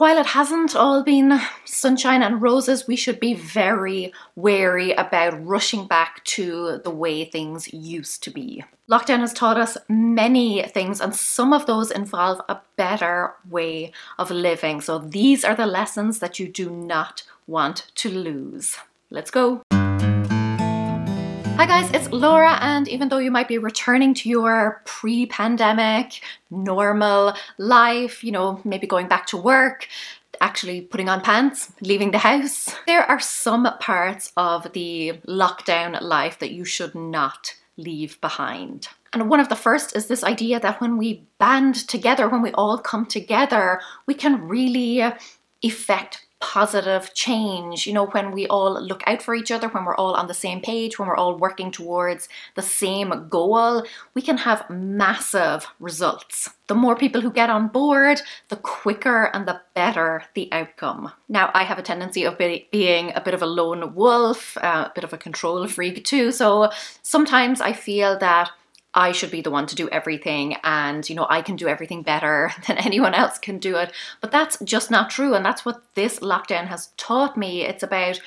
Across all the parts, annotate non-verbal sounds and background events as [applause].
while it hasn't all been sunshine and roses, we should be very wary about rushing back to the way things used to be. Lockdown has taught us many things, and some of those involve a better way of living. So, these are the lessons that you do not want to lose. Let's go. Hi guys, it's Laura, and even though you might be returning to your pre pandemic, normal life, you know, maybe going back to work, actually putting on pants, leaving the house, there are some parts of the lockdown life that you should not leave behind. And one of the first is this idea that when we band together, when we all come together, we can really effect positive change, you know, when we all look out for each other, when we're all on the same page, when we're all working towards the same goal, we can have massive results. The more people who get on board, the quicker and the better the outcome. Now, I have a tendency of be being a bit of a lone wolf, uh, a bit of a control freak too, so sometimes I feel that I should be the one to do everything and you know I can do everything better [laughs] than anyone else can do it. But that's just not true and that's what this lockdown has taught me. It's about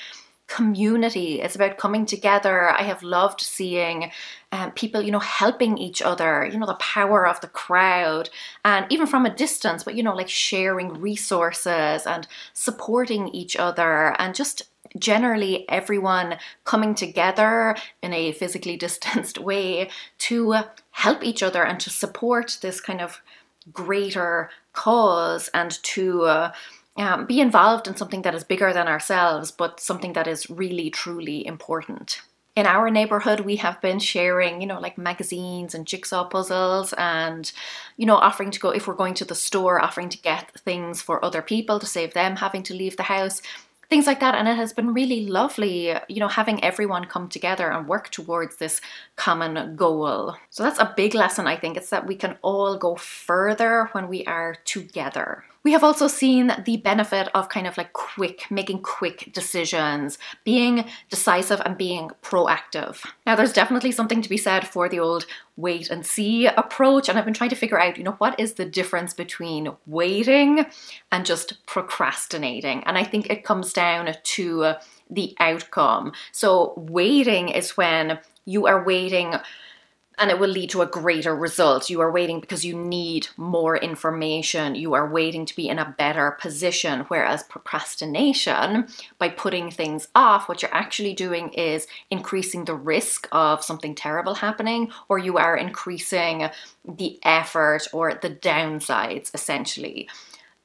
community. It's about coming together. I have loved seeing um, people you know helping each other you know the power of the crowd and even from a distance but you know like sharing resources and supporting each other and just generally everyone coming together in a physically [laughs] distanced way to help each other and to support this kind of greater cause and to uh, um, be involved in something that is bigger than ourselves, but something that is really, truly important. In our neighborhood, we have been sharing, you know, like magazines and jigsaw puzzles and, you know, offering to go, if we're going to the store, offering to get things for other people to save them having to leave the house things like that. And it has been really lovely, you know, having everyone come together and work towards this common goal. So that's a big lesson, I think. It's that we can all go further when we are together. We have also seen the benefit of kind of like quick, making quick decisions, being decisive and being proactive. Now, there's definitely something to be said for the old wait and see approach. And I've been trying to figure out, you know, what is the difference between waiting and just procrastinating? And I think it comes down to the outcome. So, waiting is when you are waiting and it will lead to a greater result. You are waiting because you need more information. You are waiting to be in a better position. Whereas procrastination, by putting things off, what you're actually doing is increasing the risk of something terrible happening, or you are increasing the effort or the downsides essentially.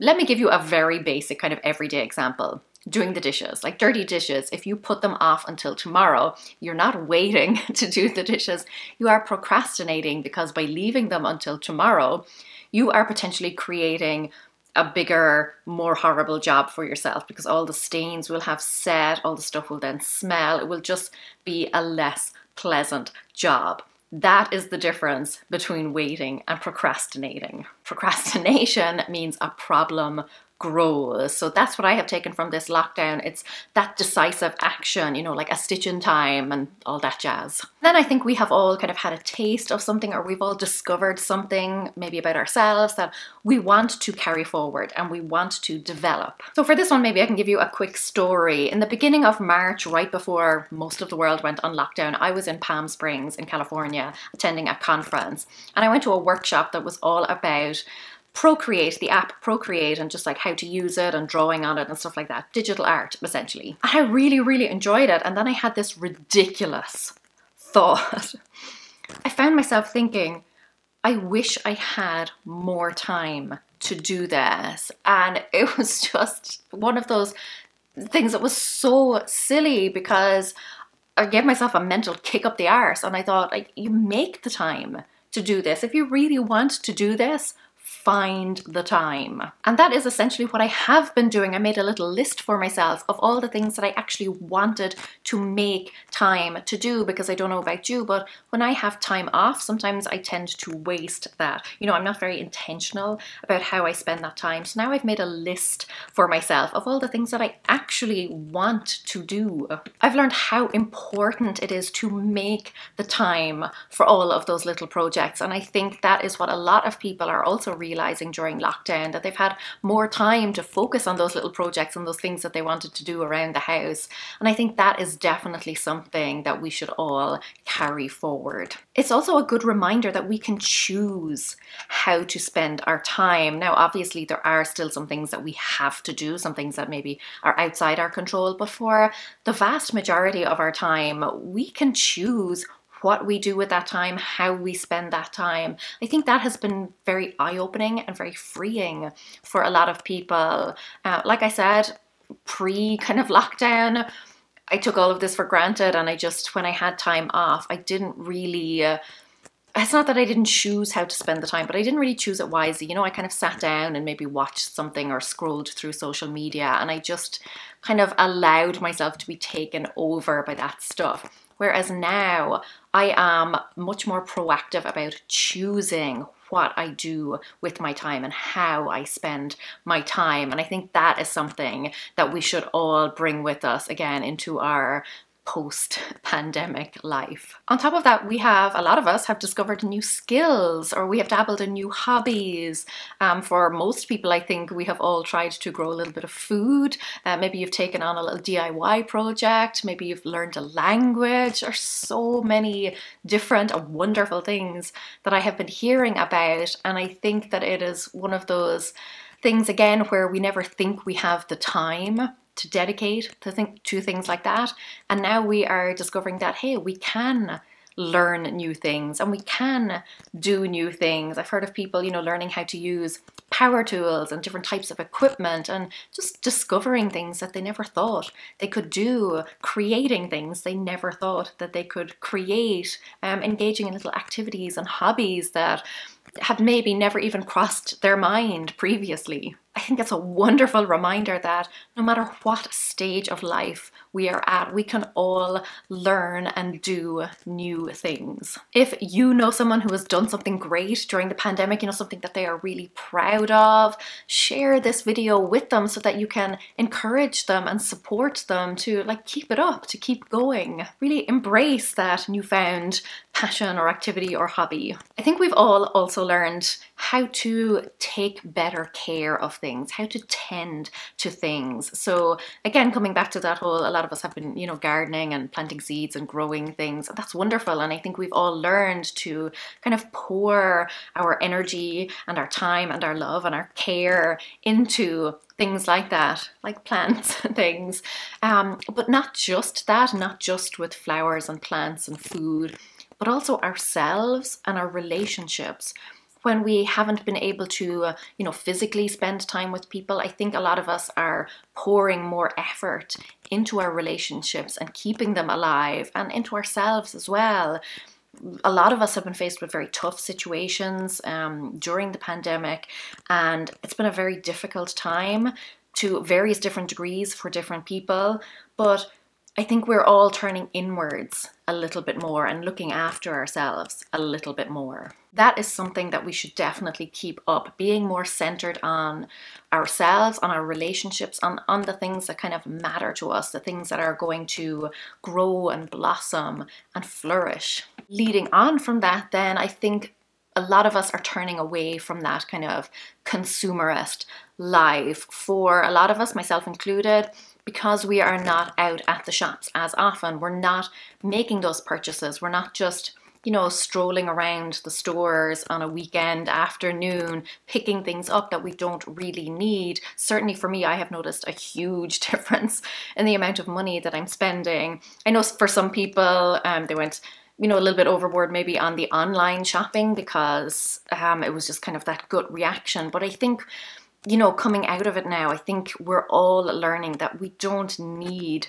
Let me give you a very basic kind of everyday example doing the dishes, like dirty dishes, if you put them off until tomorrow, you're not waiting [laughs] to do the dishes. You are procrastinating because by leaving them until tomorrow, you are potentially creating a bigger, more horrible job for yourself because all the stains will have set, all the stuff will then smell. It will just be a less pleasant job. That is the difference between waiting and procrastinating. Procrastination means a problem grows. So that's what I have taken from this lockdown. It's that decisive action, you know, like a stitch in time and all that jazz. Then I think we have all kind of had a taste of something or we've all discovered something maybe about ourselves that we want to carry forward and we want to develop. So for this one, maybe I can give you a quick story. In the beginning of March, right before most of the world went on lockdown, I was in Palm Springs in California attending a conference and I went to a workshop that was all about Procreate, the app Procreate, and just like how to use it and drawing on it and stuff like that. Digital art, essentially. And I really, really enjoyed it. And then I had this ridiculous [laughs] thought. I found myself thinking, I wish I had more time to do this. And it [laughs] was just one of those things that was so silly because I gave myself a mental kick up the arse and I thought, like, you make the time to do this. If you really want to do this, find the time. And that is essentially what I have been doing. I made a little list for myself of all the things that I actually wanted to make time to do because I don't know about you, but when I have time off, sometimes I tend to waste that. You know, I'm not very intentional about how I spend that time. So now I've made a list for myself of all the things that I actually want to do. I've learned how important it is to make the time for all of those little projects. And I think that is what a lot of people are also realizing during lockdown that they've had more time to focus on those little projects and those things that they wanted to do around the house. And I think that is definitely something that we should all carry forward. It's also a good reminder that we can choose how to spend our time. Now, obviously, there are still some things that we have to do, some things that maybe are outside our control, but for the vast majority of our time, we can choose what we do with that time, how we spend that time. I think that has been very eye opening and very freeing for a lot of people. Uh, like I said, pre [laughs] kind of lockdown, I took all of this for granted and I just, when I had time off, I didn't really. Uh, it's not that I didn't choose how to spend the time, but I didn't really choose it wisely. You know, I kind of sat down and maybe watched something or scrolled through social media and I just kind of allowed myself to be taken over by that stuff. Whereas now I am much more proactive about choosing what I do with my time and how I spend my time. And I think that is something that we should all bring with us again into our post pandemic life. On top of that, we have a lot of us have discovered new skills or we have dabbled in new hobbies. Um, for most people, I think we have all tried to grow a little bit of food. Uh, maybe you've taken on a little DIY project, maybe you've learned a language, or so many different and wonderful things that I have been hearing about. And I think that it is one of those things again where we never think we have the time to dedicate to think to things like that. And now we are discovering that hey, we can learn new things and we can do new things. I've heard of people, you know, learning how to use power tools and different types of equipment and just discovering things that they never thought they could do, creating things they never thought that they could create, um, engaging in little activities and hobbies that had maybe never even crossed their mind previously. I think it's a wonderful reminder that no matter what stage of life we are at, we can all learn and do new things. If you know someone who has done something great during the pandemic, you know, something that they are really proud of, share this video with them so that you can encourage them and support them to like keep it up, to keep going. Really embrace that newfound passion or activity or hobby. I think we've all also learned how to take better care of things, how to tend to things. So again, coming back to that whole, a lot of us have been, you know, gardening and planting seeds and growing things. That's wonderful. And I think we've all learned to kind of pour our energy and our time and our love and our care into things like that, like plants and things. Um, but not just that, not just with flowers and plants and food, but also ourselves and our relationships when we haven't been able to, uh, you know, physically spend time with people, I think a lot of us are pouring more effort into our relationships and keeping them alive and into ourselves as well. A lot of us have been faced with very tough situations um, during the pandemic, and it's been a very difficult time to various different degrees for different people. But I think we're all turning inwards a little bit more and looking after ourselves a little bit more. That is something that we should definitely keep up, being more centered on ourselves, on our relationships, on, on the things that kind of matter to us, the things that are going to grow and blossom and flourish. Leading on from that, then, I think a lot of us are turning away from that kind of consumerist life. For a lot of us, myself included, because we are not out at the shops as often, we're not making those purchases. We're not just, you know, strolling around the stores on a weekend afternoon, picking things up that we don't really need. Certainly for me, I have noticed a huge [laughs] difference in the amount of money that I'm spending. I know for some people, um, they went you know, a little bit overboard maybe on the online shopping because um, it was just kind of that gut reaction. But I think you know, coming out of it now, I think we're all learning that we don't need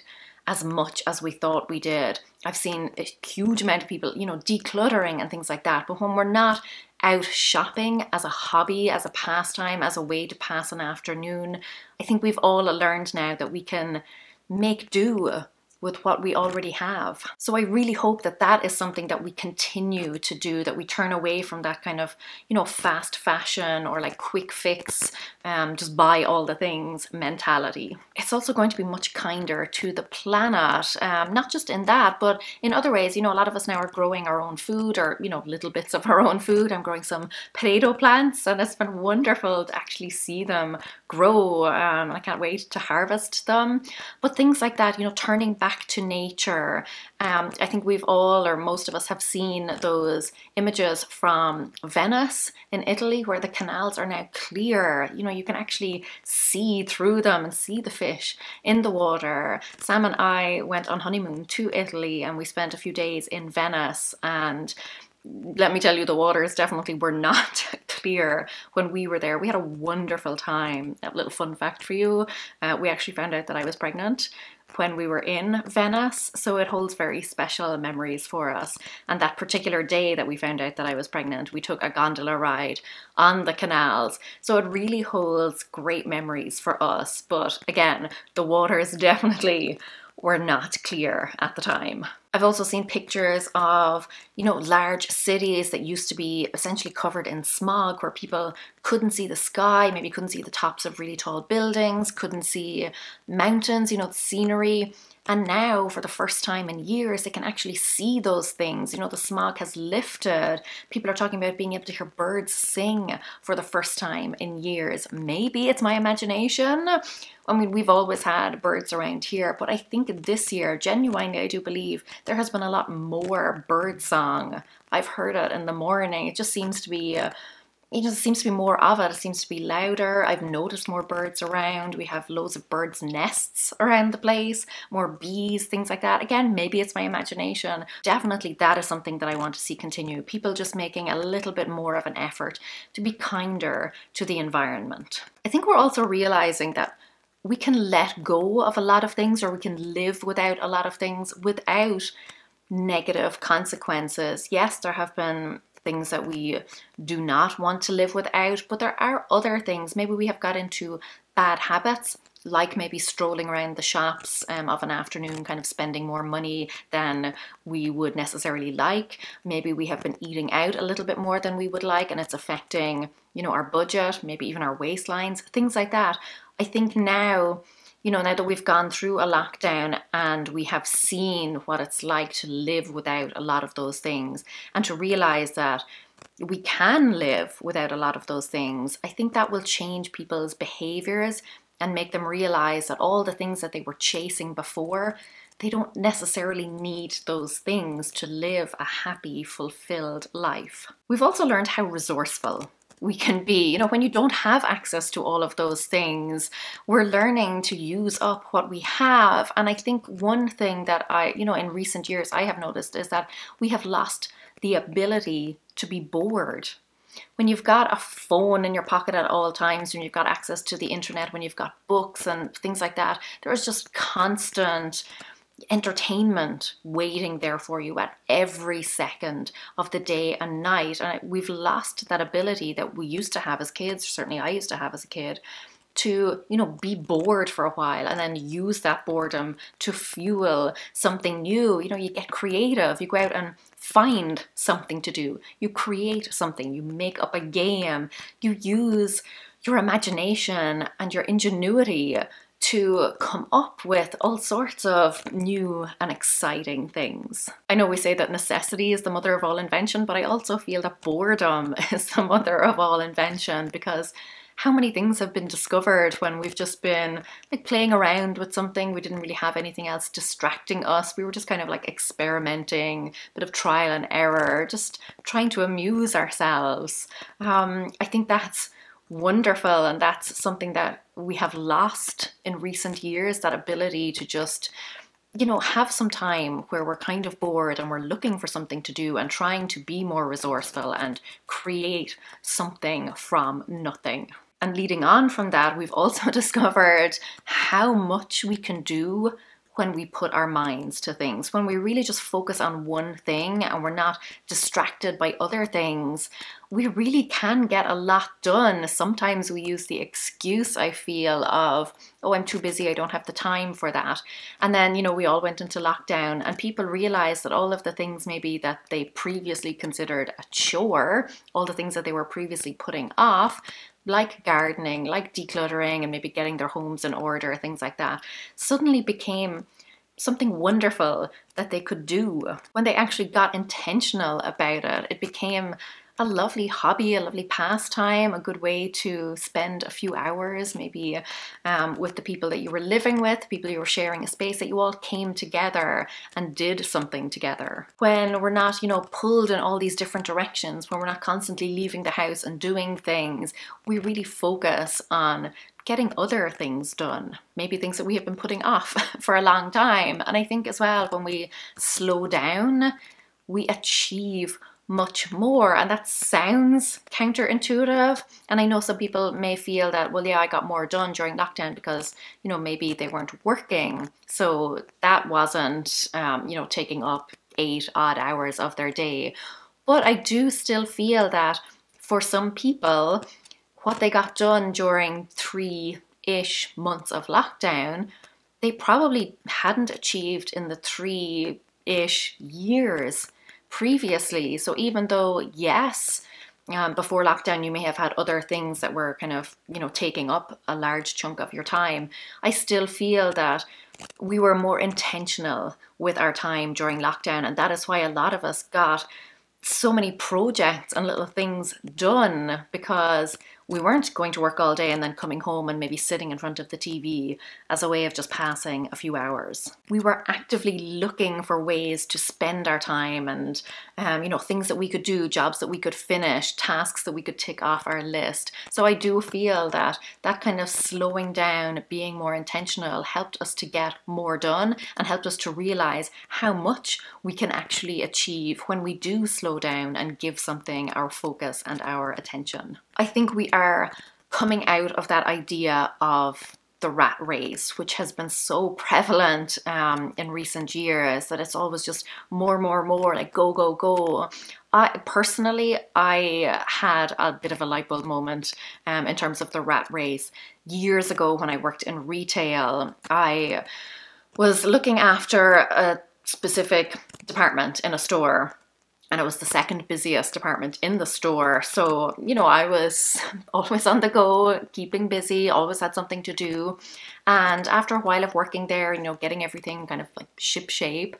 as much as we thought we did. I've seen a huge amount of people, you know, decluttering and things like that. But when we're not out shopping as a hobby, as a pastime, as a way to pass an afternoon, I think we've all learned now that we can make do with what we already have. So I really hope that that is something that we continue to do, that we turn away from that kind of, you know, fast fashion or like quick fix, um, just buy all the things mentality. It's also going to be much kinder to the planet, um, not just in that, but in other ways. You know, a lot of us now are growing our own food or, you know, little bits of our own food. I'm growing some potato plants and it's been wonderful to actually see them grow. Um, I can't wait to harvest them. But things like that, you know, turning back to nature. Um, I think we've all, or most of us, have seen those images from Venice in Italy where the canals are now clear. You know, you can actually see through them and see the fish in the water. Sam and I went on honeymoon to Italy and we spent a few days in Venice and let me tell you, the waters definitely were [laughs] not clear when we were there. We had a wonderful time. A little fun fact for you uh, we actually found out that I was pregnant when we were in Venice, so it holds very special memories for us. And that particular day that we found out that I was pregnant, we took a gondola ride on the canals, so it really holds great memories for us. But again, the waters [laughs] definitely were not clear at the time. I've also seen pictures of, you know, large cities that used to be essentially covered in smog where people couldn't see the sky, maybe couldn't see the tops of really tall buildings, couldn't see mountains, you know, scenery. And now, for the first time in years, they can actually see those things. You know, the smog has lifted. People are talking about being able to hear birds sing for the first time in years. Maybe it's my imagination. I mean, we've always had birds around here, but I think this year, genuinely, I do believe there has been a lot more bird song. I've heard it in the morning. It just seems to be. Uh, it just seems to be more of it. It seems to be louder. I've noticed more birds around. We have loads of birds' nests around the place, more bees, things like that. Again, maybe it's my imagination. Definitely, that is something that I want to see continue. People just making a little bit more of an effort to be kinder to the environment. I think we're also realizing that we can let go of a lot of things or we can live without a lot of things without negative consequences. Yes, there have been things that we do not want to live without, but there are other things. Maybe we have got into bad habits, like maybe strolling around the shops um, of an afternoon, kind of spending more money than we would necessarily like. Maybe we have been eating out a little bit more than we would like, and it's affecting, you know, our budget, maybe even our waistlines, things like that. I think now you know, now that we've gone through a lockdown and we have seen what it's like to live without a lot of those things and to realize that we can live without a lot of those things, I think that will change people's behaviors and make them realize that all the things that they were chasing before, they don't necessarily need those things to live a happy, fulfilled life. We've also learned how resourceful we can be. You know, when you don't have access to all of those things, we're learning to use up what we have. And I think one thing that I, you know, in recent years I have noticed is that we have lost the ability to be bored. When you've got a phone in your pocket at all times, when you've got access to the internet, when you've got books and things like that, there is just constant entertainment waiting there for you at every second of the day and night. And we've lost that ability that we used to have as kids, certainly I used to have as a kid, to, you know, be bored for a while and then use that boredom to fuel something new. You know, you get creative, you go out and find something to do, you create something, you make up a game, you use your imagination and your ingenuity to come up with all sorts of new and exciting things. I know we say that necessity is the mother of all invention, but I also feel that boredom [laughs] is the mother of all invention because how many things have been discovered when we've just been like playing around with something we didn't really have anything else distracting us we were just kind of like experimenting bit of trial and error just trying to amuse ourselves um, i think that's wonderful and that's something that we have lost in recent years that ability to just you know have some time where we're kind of bored and we're looking for something to do and trying to be more resourceful and create something from nothing. And leading on from that we've also [laughs] discovered how much we can do when we put our minds to things, when we really just focus on one thing and we're not distracted by other things, we really can get a lot done. Sometimes we use the excuse, I feel, of, oh, I'm too busy, I don't have the time for that. And then, you know, we all went into lockdown and people realized that all of the things maybe that they previously considered a chore, all the things that they were previously putting off, like gardening, like decluttering, and maybe getting their homes in order, things like that, suddenly became something wonderful that they could do. When they actually got intentional about it, it became a lovely hobby, a lovely pastime, a good way to spend a few hours maybe um, with the people that you were living with, people you were sharing a space, that you all came together and did something together. When we're not, you know, pulled in all these different directions, when we're not constantly leaving the house and doing things, we really focus on getting other things done, maybe things that we have been putting off [laughs] for a long time. And I think as well, when we slow down, we achieve much more. And that sounds counterintuitive. And I know some people may feel that, well, yeah, I got more done during lockdown because, you know, maybe they weren't working. So that wasn't, um, you know, taking up eight odd hours of their day. But I do still feel that for some people, what they got done during three ish months of lockdown, they probably hadn't achieved in the three ish years previously. So even though, yes, um, before lockdown, you may have had other things that were kind of, you know, taking up a large chunk of your time. I still feel that we were more intentional with our time during lockdown, and that is why a lot of us got so many projects and little things done because we weren't going to work all day and then coming home and maybe sitting in front of the TV as a way of just passing a few hours. We were actively looking for ways to spend our time and, um, you know, things that we could do, jobs that we could finish, tasks that we could tick off our list. So I do feel that that kind of slowing down, being more intentional, helped us to get more done and helped us to realize how much we can actually achieve when we do slow down and give something our focus and our attention. I think we are coming out of that idea of the rat race, which has been so prevalent um, in recent years that it's always just more, more, more like go, go, go. I personally, I had a bit of a light bulb moment um, in terms of the rat race years ago when I worked in retail. I was looking after a specific department in a store and it was the second busiest department in the store. So, you know, I was [laughs] always on the go, keeping busy, always had something to do. And after a while of working there, you know, getting everything kind of like ship shape,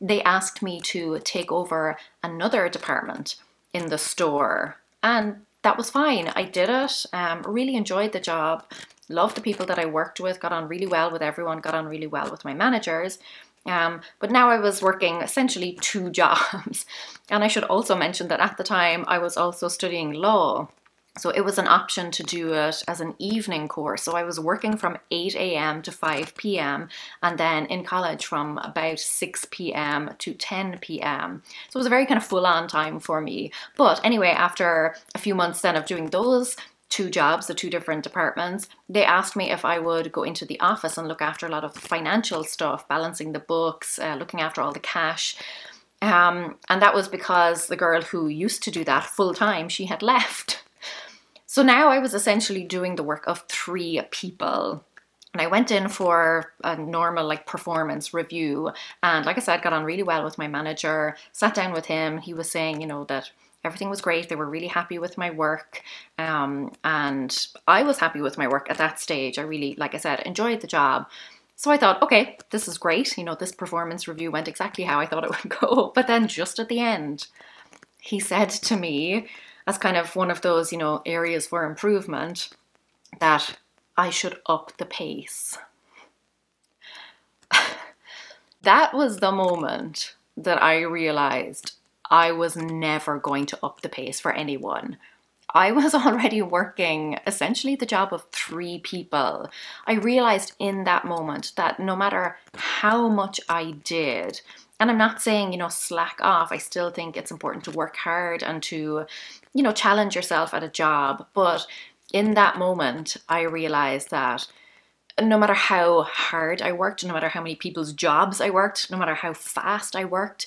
they asked me to take over another department in the store. And that was fine. I did it, um, really enjoyed the job, loved the people that I worked with, got on really well with everyone, got on really well with my managers. Um, but now I was working essentially two [laughs] jobs. And I should also mention that at the time I was also studying law. So it was an option to do it as an evening course. So I was working from 8 a.m. to 5 p.m. and then in college from about 6 p.m. to 10 p.m. So it was a very kind of full on time for me. But anyway, after a few months then of doing those two jobs, the two different departments, they asked me if I would go into the office and look after a lot of financial stuff, balancing the books, uh, looking after all the cash. Um, and that was because the girl who used to do that full time, she had left. So now I was essentially doing the work of three people. And I went in for a normal like performance review and like I said got on really well with my manager, sat down with him, he was saying, you know, that everything was great. They were really happy with my work. Um, and I was happy with my work at that stage. I really, like I said, enjoyed the job. So I thought, okay, this is great. You know, this performance review went exactly how I thought it would go. [laughs] But then just at the end, he said to me, as kind of one of those, you know, areas for improvement, that I should up the pace. [laughs] that was the moment that I realized I was never going to up the pace for anyone. I was [laughs] already working essentially the job of three people. I realized in that moment that no matter how much I did, and I'm not saying, you know, slack off, I still think it's important to work hard and to, you know, challenge yourself at a job. But in that moment, I realized that no matter how hard I worked, no matter how many people's jobs I worked, no matter how fast I worked,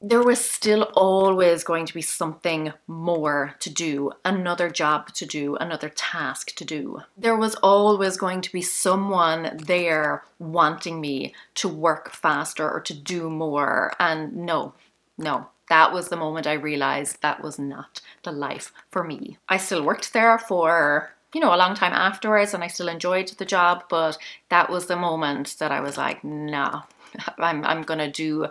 there was still always going to be something more to do, another job to do, another task to do. There was always going to be someone there wanting me to work faster or to do more. And no, no, that was the moment I realized that was not the life for me. I still worked there for you know, a long time afterwards and I still enjoyed the job, but that was the moment that I was like, no, [laughs] I'm, I'm to do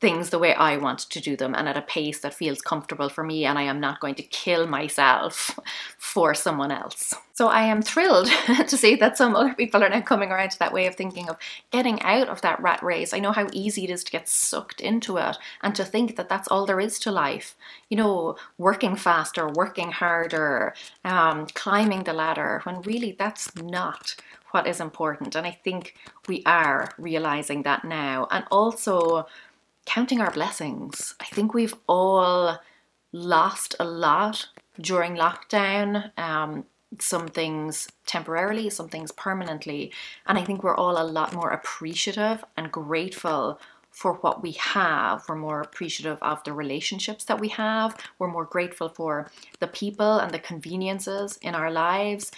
things the way I want to do them and at a pace that feels comfortable for me and I am not going to kill myself [laughs] for someone else. So I am thrilled [laughs] to see that some other people are now coming around to that way of thinking of getting out of that rat race. I know how easy it is to get sucked into it and to think that that's all there is to life. You know, working faster, working harder, um, climbing the ladder, when really that's not what is important. And I think we are realizing that now. And also, counting our blessings. I think we've all lost a lot during lockdown. Um, some things temporarily, some things permanently. And I think we're all a lot more appreciative and grateful for what we have. We're more appreciative of the relationships that we have. We're more grateful for the people and the conveniences in our lives.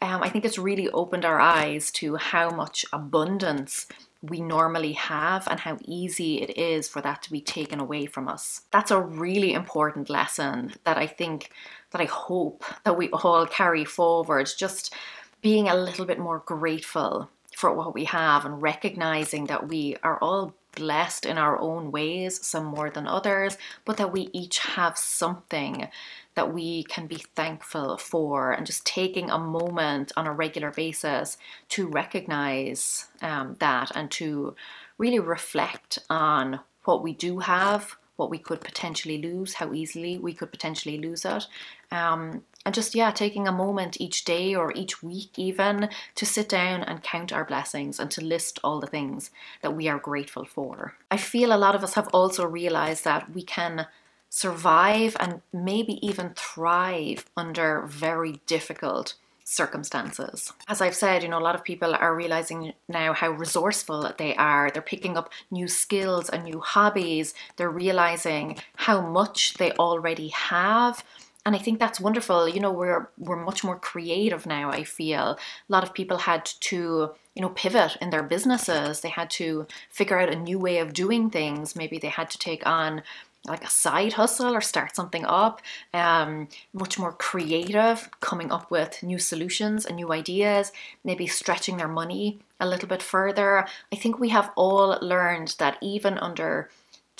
Um, I think it's really opened our eyes to how much abundance we normally have and how easy it is for that to be taken away from us. That's a really important lesson that I think, that I hope that we all carry forward. Just being a little bit more grateful for what we have and recognizing that we are all blessed in our own ways, some more than others, but that we each have something that we can be thankful for and just taking a moment on a regular basis to recognize um, that and to really reflect on what we do have, what we could potentially lose, how easily we could potentially lose it. Um, and just, yeah, taking a moment each day or each week even to sit down and count our blessings and to list all the things that we are grateful for. I feel a lot of us have also realized that we can survive and maybe even thrive under very difficult circumstances. As I've said, you know, a lot of people are realizing now how resourceful they are. They're picking up new skills and new hobbies. They're realizing how much they already have. And I think that's wonderful. You know, we're we're much more creative now, I feel. A lot of people had to you know pivot in their businesses they had to figure out a new way of doing things maybe they had to take on like a side hustle or start something up, um, much more creative, coming up with new solutions and new ideas, maybe stretching their money a little bit further. I think we have all learned that even under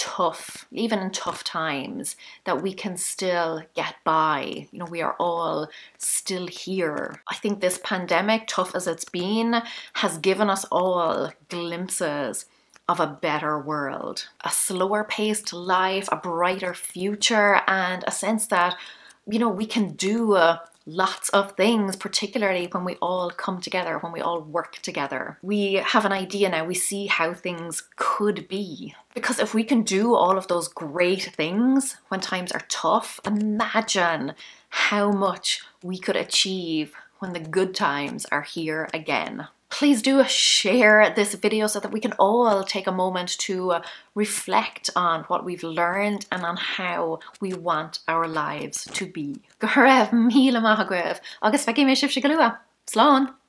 tough, even in tough times, that we can still get by. You know, we are all still here. I think this pandemic, tough as it's been, has given us all glimpses of a better world, a slower paced life, a brighter future, and a sense that, you know, we can do uh, lots of things, particularly when we all come together, when we all work together. We have an idea now, we see how things could be. Because if we can do all of those great things when times are tough, imagine how much we could achieve when the good times are here again please do share this video so that we can all take a moment to uh, reflect on what we've learned and on how we want our lives to be. Go raibh míle agus sib se. Slán!